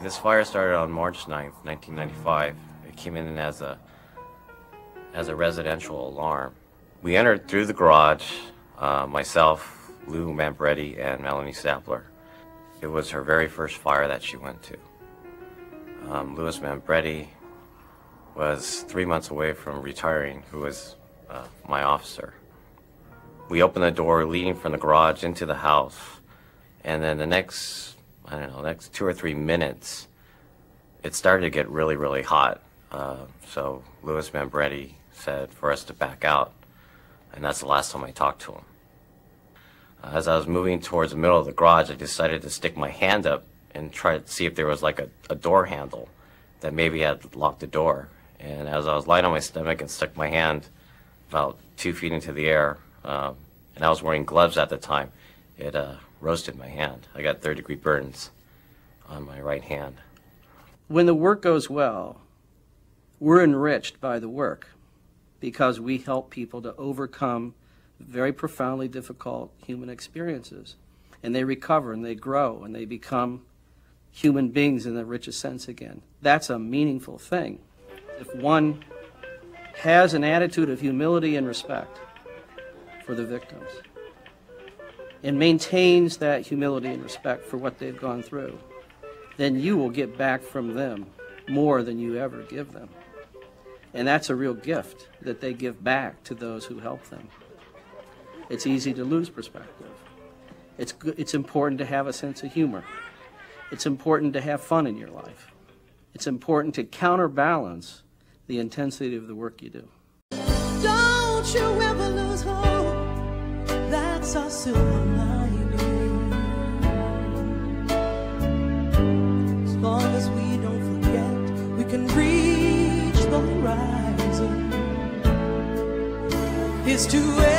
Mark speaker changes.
Speaker 1: This fire started on March 9th, 1995. It came in as a as a residential alarm. We entered through the garage, uh, myself, Lou Mambretti, and Melanie Stapler. It was her very first fire that she went to. Um, Louis Mambretti was three months away from retiring, who was uh, my officer. We opened the door leading from the garage into the house, and then the next, I don't know, next two or three minutes, it started to get really, really hot. Uh, so Louis Mambretti said for us to back out, and that's the last time I talked to him. Uh, as I was moving towards the middle of the garage, I decided to stick my hand up and try to see if there was like a, a door handle that maybe had locked the door. And as I was lying on my stomach and stuck my hand about two feet into the air, um, and I was wearing gloves at the time, it uh, roasted my hand. I got third degree burns on my right hand.
Speaker 2: When the work goes well, we're enriched by the work because we help people to overcome very profoundly difficult human experiences. And they recover and they grow and they become human beings in the richest sense again. That's a meaningful thing. If one has an attitude of humility and respect for the victims and maintains that humility and respect for what they've gone through, then you will get back from them more than you ever give them. And that's a real gift that they give back to those who help them. It's easy to lose perspective. It's, it's important to have a sense of humor. It's important to have fun in your life. It's important to counterbalance the intensity of the work you do.
Speaker 3: That's our silver lining. As long as we don't forget, we can reach the horizon. Here's to everyone